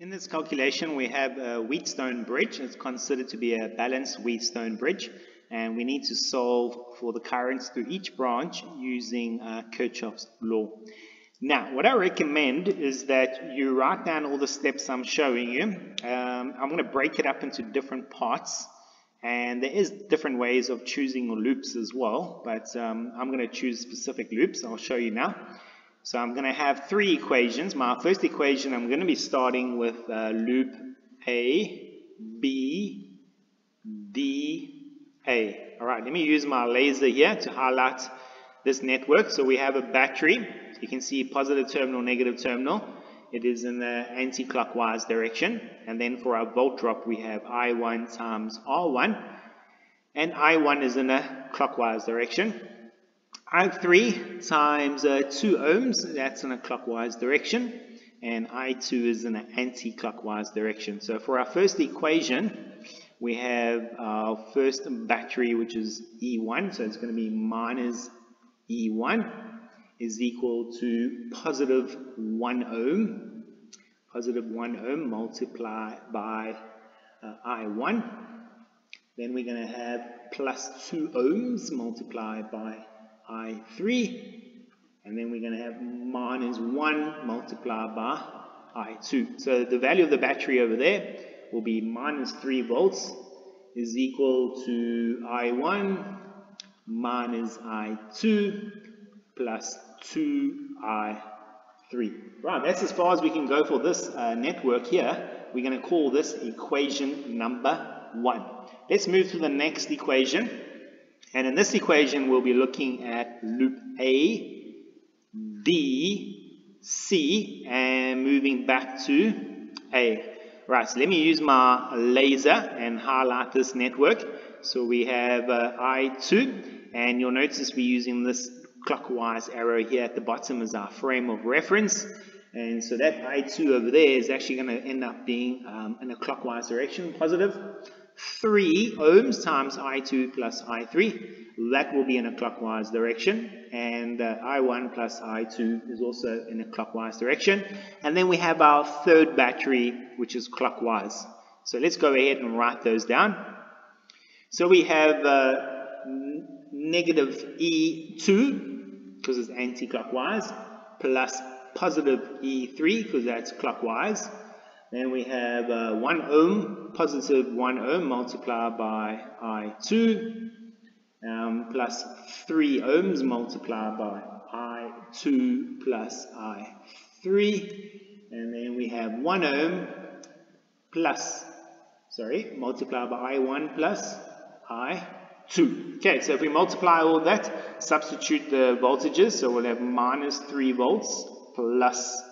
In this calculation, we have a Wheatstone bridge. It's considered to be a balanced Wheatstone bridge, and we need to solve for the currents through each branch using uh, Kirchhoff's law. Now, what I recommend is that you write down all the steps I'm showing you. Um, I'm going to break it up into different parts, and there is different ways of choosing loops as well, but um, I'm going to choose specific loops. I'll show you now. So I'm going to have three equations. My first equation, I'm going to be starting with uh, loop A, B, D, A. All right, let me use my laser here to highlight this network. So we have a battery. You can see positive terminal, negative terminal. It is in the anti-clockwise direction. And then for our volt drop, we have I1 times R1. And I1 is in a clockwise direction. I3 times uh, 2 ohms, that's in a clockwise direction, and I2 is in an anti-clockwise direction. So for our first equation, we have our first battery, which is E1, so it's going to be minus E1 is equal to positive 1 ohm, positive 1 ohm multiplied by uh, I1. Then we're going to have plus 2 ohms multiplied by I3 and then we're going to have minus 1 multiplied by I2. So the value of the battery over there will be minus 3 volts is equal to I1 minus I2 plus 2I3. Right, that's as far as we can go for this uh, network here. We're going to call this equation number 1. Let's move to the next equation. And in this equation, we'll be looking at loop A, D, C, and moving back to A. Right, so let me use my laser and highlight this network. So we have uh, I2, and you'll notice we're using this clockwise arrow here at the bottom as our frame of reference. And so that I2 over there is actually going to end up being um, in a clockwise direction, positive. 3 ohms times I2 plus I3. That will be in a clockwise direction. And uh, I1 plus I2 is also in a clockwise direction. And then we have our third battery, which is clockwise. So let's go ahead and write those down. So we have uh, negative E2, because it's anti-clockwise, plus positive E3, because that's clockwise. Then we have uh, 1 ohm, positive 1 ohm multiplied by I2, um, plus 3 ohms multiplied by I2 plus I3. And then we have 1 ohm plus, sorry, multiplied by I1 plus I2. Okay, so if we multiply all that, substitute the voltages, so we'll have minus 3 volts plus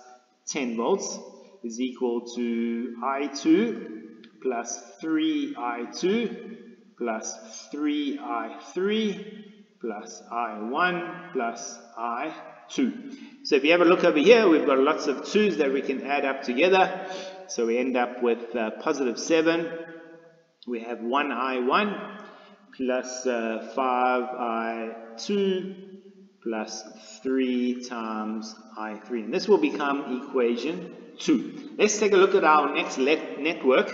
10 volts is equal to I2 plus 3I2 plus 3I3 plus I1 plus I2. So if you have a look over here, we've got lots of 2's that we can add up together. So we end up with uh, positive 7. We have 1I1 plus uh, 5I2 plus 3 times I3. And this will become equation 2. Let's take a look at our next network.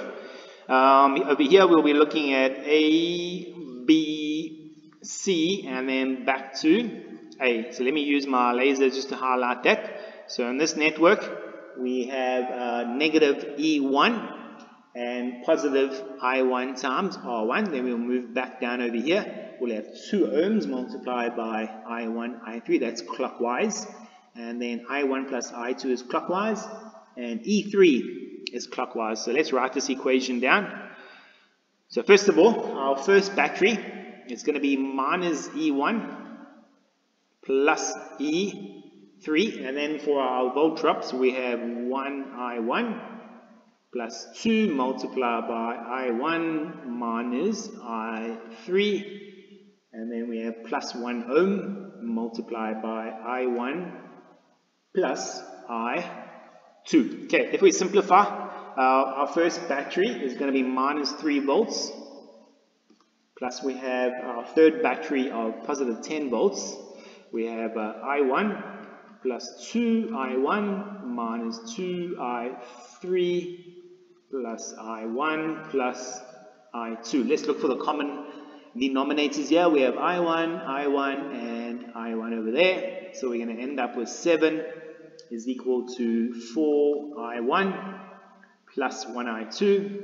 Um, over here we'll be looking at A, B, C, and then back to A. So let me use my laser just to highlight that. So in this network we have uh, negative E1 and positive I1 times R1. Then we'll move back down over here. We'll have 2 ohms multiplied by I1, I3. That's clockwise. And then I1 plus I2 is clockwise and E3 is clockwise. So let's write this equation down. So first of all, our first battery is going to be minus E1 plus E3. And then for our volt drops, we have 1I1 plus 2 multiplied by I1 minus I3. And then we have plus 1 ohm multiplied by I1 plus I 2. Okay, if we simplify, uh, our first battery is going to be minus 3 volts. Plus we have our third battery of positive 10 volts. We have uh, I1 plus 2i1 minus 2i3 plus i1 plus i2. Let's look for the common denominators here. We have i1, i1, and i1 over there. So we're going to end up with 7 is equal to 4i1 plus 1i2.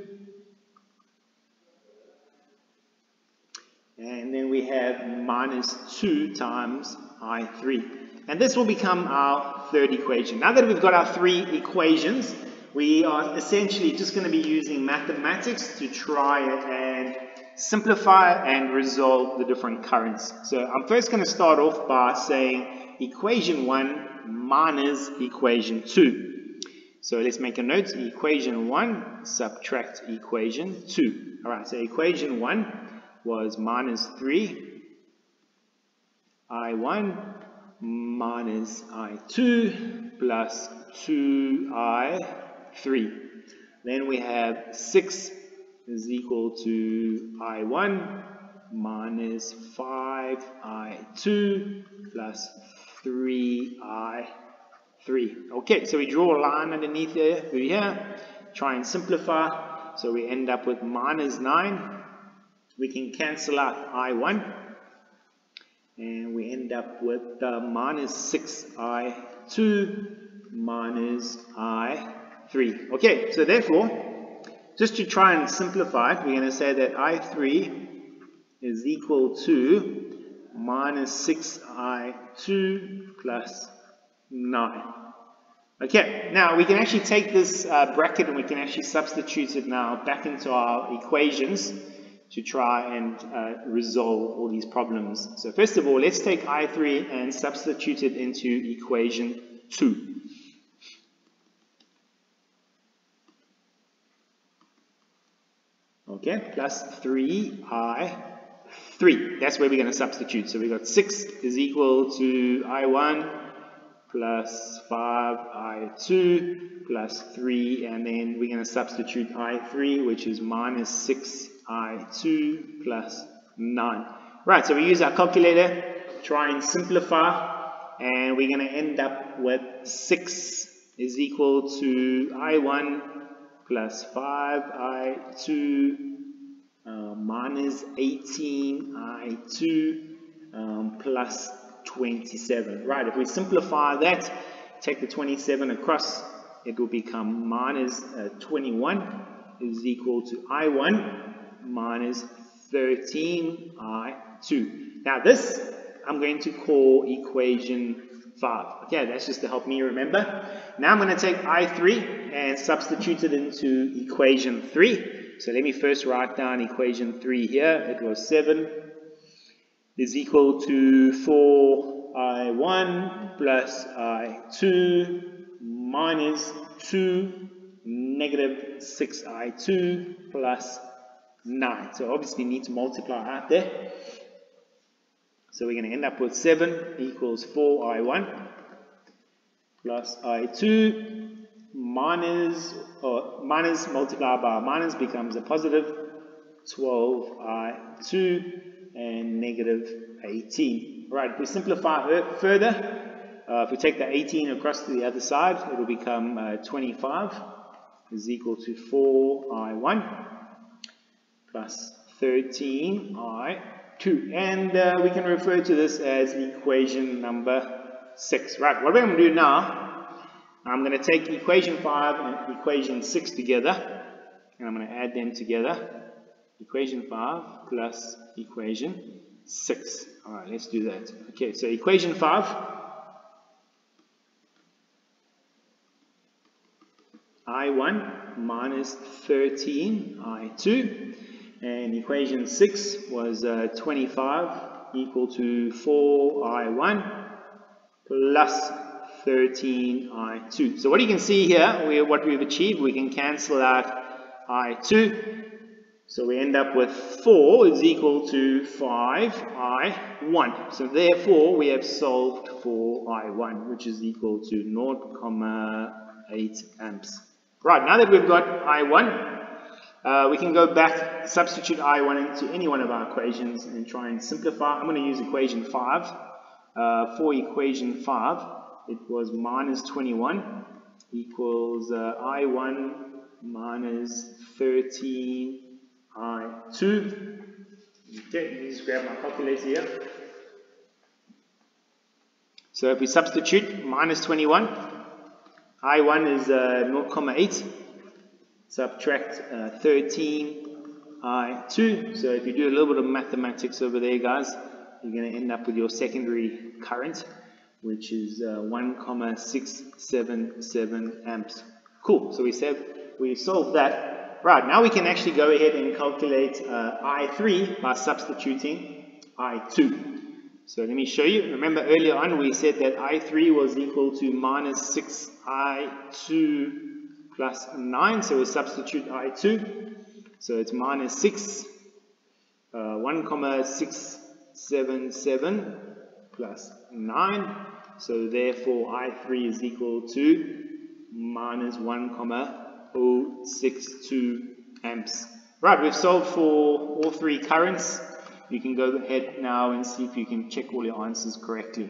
And then we have minus 2 times i3. And this will become our third equation. Now that we've got our three equations, we are essentially just going to be using mathematics to try and simplify and resolve the different currents. So I'm first going to start off by saying equation 1 minus equation 2. So let's make a note. Equation 1 subtract equation 2. Alright, so equation 1 was minus 3 I1 minus I2 plus 2I3. Then we have 6 is equal to I1 minus 5I2 plus 3I3. Okay, so we draw a line underneath there, over here, try and simplify. So we end up with minus 9. We can cancel out I1 and we end up with uh, minus 6i2 minus i3. Okay, so therefore, just to try and simplify we're going to say that i3 is equal to minus 6i2 plus 9. Okay, now we can actually take this uh, bracket and we can actually substitute it now back into our equations to try and uh, resolve all these problems. So first of all, let's take I3 and substitute it into equation 2. Okay, plus 3i3. That's where we're going to substitute. So we got 6 is equal to i1 plus 5i2 plus 3 and then we're going to substitute i3 which is minus 6 I2 plus 9. Right, so we use our calculator, try and simplify, and we're going to end up with 6 is equal to I1 plus 5I2 uh, minus 18I2 um, plus 27. Right, if we simplify that, take the 27 across, it will become minus, uh, 21 is equal to I1 minus 13i2. Now this I'm going to call equation 5. Okay, that's just to help me remember. Now I'm going to take i3 and substitute it into equation 3. So let me first write down equation 3 here. It was 7 is equal to 4i1 plus i2 minus 2 negative 6i2 plus 9. So obviously need to multiply out there. So we're going to end up with 7 equals 4i1 plus i2 minus, or minus multiplied by minus becomes a positive 12i2 and negative 18. Right, if we simplify further, uh, if we take the 18 across to the other side, it will become uh, 25 is equal to 4i1 plus 13i2. And uh, we can refer to this as equation number 6. Right, what we're going to do now, I'm going to take equation 5 and equation 6 together, and I'm going to add them together. Equation 5 plus equation 6. Alright, let's do that. Okay, so equation 5 I1 minus 13 I2 and equation 6 was uh, 25 equal to 4i1 plus 13i2. So what you can see here, we, what we've achieved, we can cancel out i2. So we end up with 4 is equal to 5i1. So therefore, we have solved for i1, which is equal to 0.8 amps. Right, now that we've got I1, uh, we can go back, substitute I1 into any one of our equations and try and simplify. I'm going to use equation 5. Uh, for equation 5, it was minus 21 equals uh, I1 minus 13 I2. Okay, let me just grab my calculator here. So if we substitute minus 21, I1 is uh, 0,8, subtract uh, 13 I2. So if you do a little bit of mathematics over there, guys, you're going to end up with your secondary current, which is uh, 1,677 amps. Cool. So we said we solved that. Right, now we can actually go ahead and calculate uh, I3 by substituting I2. So let me show you. Remember earlier on we said that I3 was equal to minus 6I2 plus 9. So we substitute I2. So it's minus 6, uh, 1,677 plus 9. So therefore I3 is equal to minus 1,062 amps. Right, we've solved for all three currents. You can go ahead now and see if you can check all your answers correctly.